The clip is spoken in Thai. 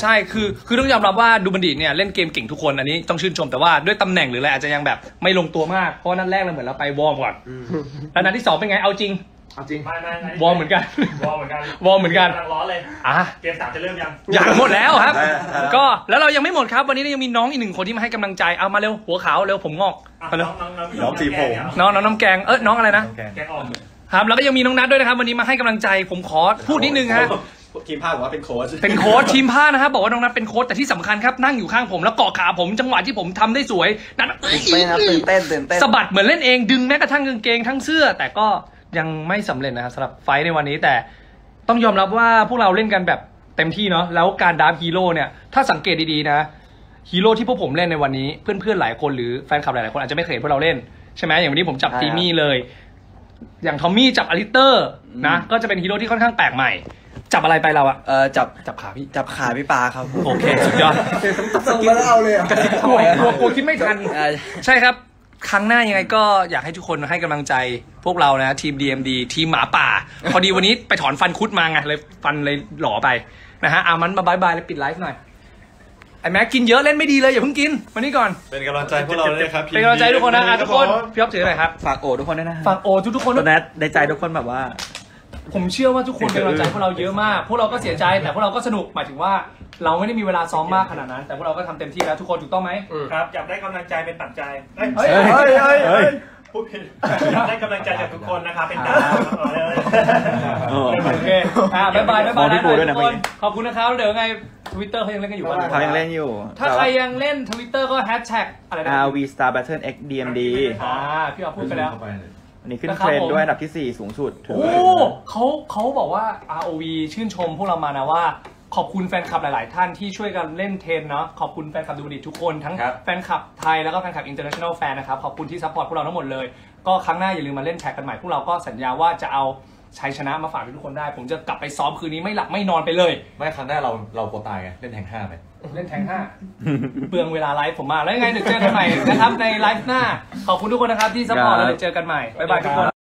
ใช่คือคือต้องยอมรับว่าดูมันดิเนี่ยเล่นเกมเก่งทุกคนอันนี้ต้องชื่นชมแต่ว่าด้วยตำแหน่งหรืออะไรอาจจะยังแบบไม่ลงตัวมากเพราะว่านัดแรกเราเหมือนเราไป warm ก่อนแล้วนัดที่สองเป็นไงเอาจริงเอาจริงไม่ไม่ warm เหมือนกัน warm เหมือนกัน warm เหมือนกันกำลังร้อนเลยอะเกมสามจะเริ่มยังอยากหมดแล้วครับได้ได้ก็แล้วเรายังไม่หมดครับวันนี้ยังมีน้องอีกหนึ่งคนที่มาให้กำลังใจเอามาเร็วหัวขาวเร็วผมหงอกอะมาเร็วน้องน้องน้องสีผมน้องน้องน้ำแกงเอ้ยน้องอะไรนะแกงอ่อมครับแล้วก็ยังมีน้องนัทด้วยนะครับวันนี้มาให้กำลังใจผมขอพูดนิดนึงฮะ ทีมปาร์คบอกว่าเป็นโค้ชเป็นโค้ชทีมผ้านะครับบอกว่าน้องนัทเป็นโค้ชแต่ที่สำคัญครับนั่งอยู่ข้างผมแล้วเกาะขาผมจังหวะที่ผมทำได้สวยนัทเอ้ยตื่นเต้นครับตื่นเต้นตื่นเต้นสะบัดเหมือนเล่นเองดึงแม้กระทั่งกางเกงทั้งเสื้อ แต่ก็ยังไม่สำเร็จนะครับสำหรับ fight ในวันนี้แต่ต้องยอมรับว่าพวกเราเล่นกันแบบเต็มที่เนาะแล้วการ draft ฮีโร่เนี่ยถ้าสังเกตดีๆนะฮีโร่ที่พวกผมเล่นในวันนี้เพื่อนๆหลายคนหรือแฟนคลับหลายๆคนอาจจะไม่เคยเห็นพวกเราเล่นใช่ไหมอย่างวันนี้ผมจับใช่ครับทีมี่เลย อย่างทอมมี่จับอลิสเตอร์นะก็จะเป็นฮีโร่ที่ค่อนข้างแปลกใหม่ จับอะไรไปเราอะเอ่อจับจับขาพี่จับขาพี่ปาร์คครับโอเคสุดยอดส่งมาแล้วเอาเลยอะกลัวกลัวกลัวคิดไม่ทันเอ่อใช่ครับ ครั้งหน้ายังไงก็อยากให้ทุกคนให้กำลังใจพวกเรานะทีม DMD ทีมหมาป่า พอดีวันนี้ไปถอนฟันคุดมาไงเลยฟันเลยหล่อไปนะฮะอามันมา bye bye เลยปิดไลฟ์หน่อยไอ้แม็กกินเยอะเล่นไม่ดีเลยอย่าเพิ่งกินวันนี้ก่อนเป็นกำลังใจพวกเราเลยครับเป็นกำลังใจทุกคนนะอะทุกคนพี่อ๊อฟถือหน่อยครับฝากโอทุกคนด้วยนะฝากโอทุกทุกๆคนตัวแนทในใจทุกคนแบบว่า ผมเชื่อว่าทุกคนเป็นกำลังใจพวกเราเยอะมาก พวกเราก็เสียใจแต่พวกเราก็สนุกหมายถึงว่า เราไม่ได้มีเวลาซ้อมมากขนาดนั้น แต่พวกเราก็ทำเต็มที่แล้วทุกคนถูกต้องไหมครับอยากได้กำลังใจเป็นปัจจัยเอ้ยเฮ้ยเฮ้ยเฮ้ยเฮ้ยพูดผิดอยากได้กำลังใจจากทุกคนนะครับเป็นดาวเอาเลยโอ้โอเคอะบ๊ายบายบ๊ายบายมองพี่ปูด้วยนะทุกเมื่คอกี้ ขอบคุณนะครับเดี๋ยวไงทวิตเตอร์เขายังเล่นกันอยู่ป่ะเขายังเล่นอยู่ถ้าใครยังเล่นทวิตเตอร์ก็แฮชแท็กอะไรนะ RoV Star Battle X DMD อ่าพี่เอาพูดไปแล้วอันนี้ขึ้ นนะครับเทรนด์ผมด้วยอันดับที่ 4 สูงสุดถือโอ้ว่าเขาเขาบอกว่า ROV ชื่นชมพวกเรามานะว่า ขอบคุณแฟนคลับหลาย ๆ ท่านที่ช่วยกันเล่นเทรนด์เนาะขอบคุณแฟนคลับดูมันดิทุกคนทั้งครับ แฟนคลับไทยแล้วก็แฟนคลับ international fan นะครับ ขอบคุณที่ support พวกเราทั้งหมดเลย ก็ครั้งหน้าอย่าลืมมาเล่นแท็กกันใหม่พวกเราก็สัญญาว่าจะเอา ชัยชนะมาฝากทุกคนได้ ผมจะกลับไปซ้อมคืนนี้ไม่หลับไม่นอนไปเลย ไม่ครั้งหน้าเราเราโปรตายไงเล่นแทงห้าไปเล่นแทงห้าเปลืองเวลาไลฟ์ผมมากแล้วยังไงเดี๋ยวเจอกันใหม่นะครับในไลฟ์หน้าขอบคุณทุกคนนะครับที่ support แล้วเดี๋ยวเจอกันใหม่ bye bye ทุกคน